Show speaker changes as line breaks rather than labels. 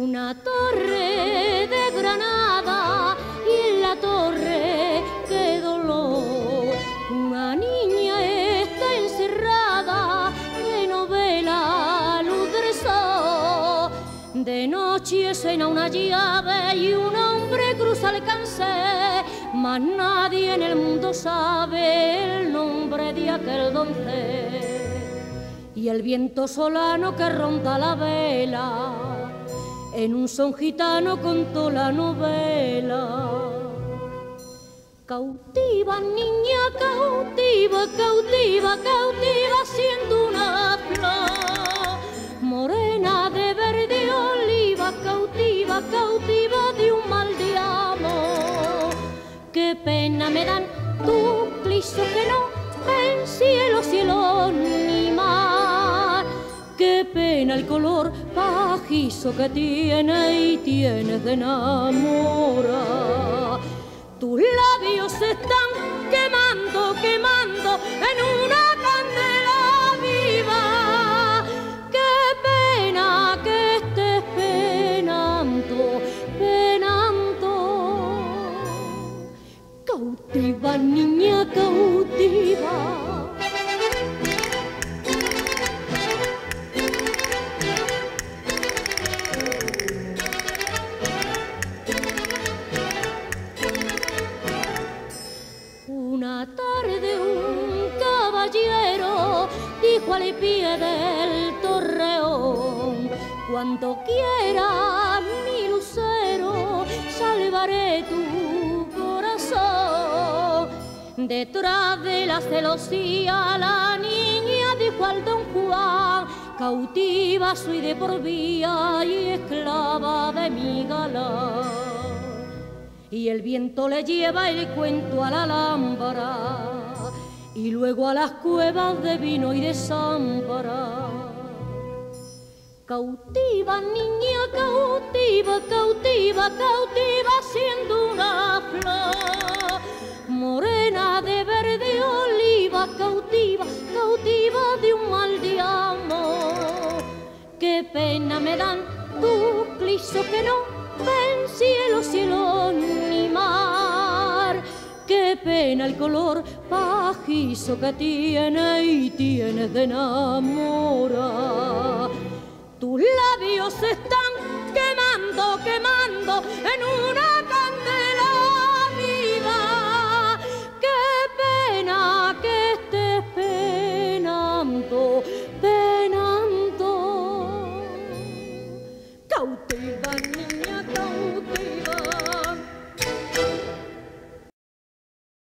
una torre de granada y en la torre qué dolor. Una niña está encerrada que no ve la. De noche suena una llave y un hombre cruza el cáncer, mas nadie en el mundo sabe el nombre de aquel doncel. Y el viento solano que ronda la vela en un son gitano contó la novela. Cautiva, niña, cautiva, cautiva, cautiva, siendo una flor morena de verde oliva, cautiva, cautiva de un mal de amor. Qué pena me dan tu cliso que no ven cielo, cielo el color pajizo que tiene y tienes de enamorar. Tus labios se están quemando, quemando en una candela viva. Qué pena que estés penando, penando. Cautiva, niña, cautiva. Al pie del torreón, cuando quiera mi lucero salvaré tu corazón. Detrás de la celosía la niña dijo al don Juan, cautiva soy de por vía y esclava de mi galán y el viento le lleva el cuento a la lámpara y luego a las cuevas de vino y de zámpara. Cautiva, niña, cautiva, cautiva, cautiva, siendo una flor morena de verde oliva, cautiva, cautiva de un mal de amor. Qué pena me dan tus clisos que no ven cielo, cielo ni mar pena el color pajizo que tiene y tienes de enamora. Tus labios están quemando, quemando en una candela viva. Qué pena que estés penando, penando, cautivando.